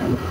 Thank